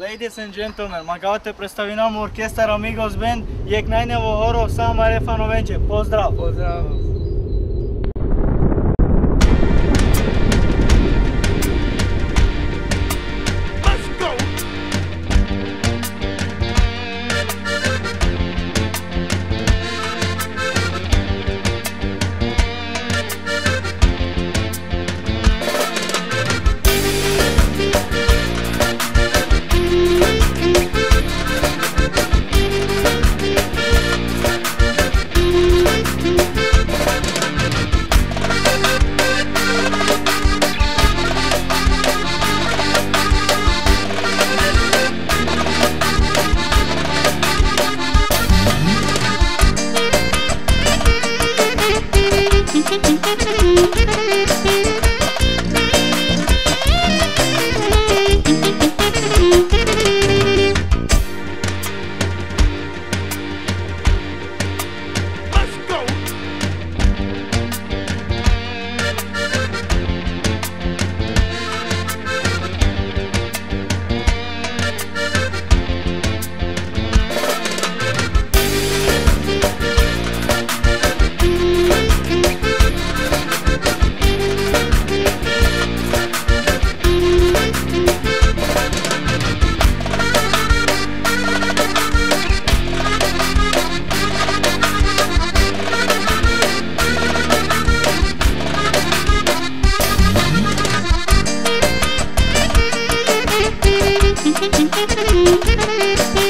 Ladies and gentlemen, magao te predstavinamo orkestar Amigos Band, jek najnevo horo sama Refanoveće. Pozdrav! Pozdrav! Thank you. Thank you.